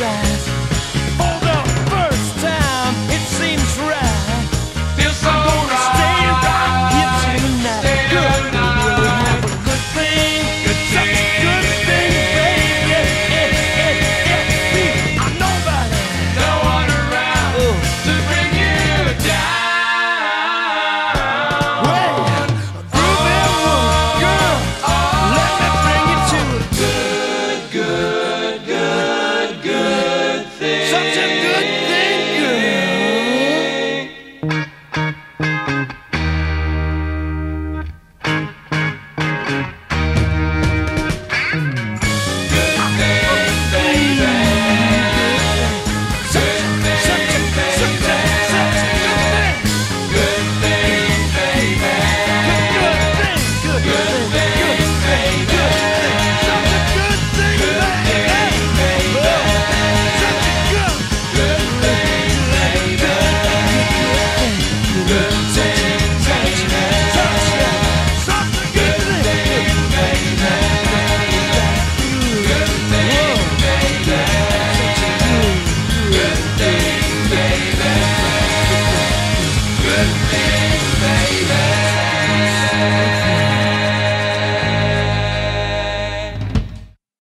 realize.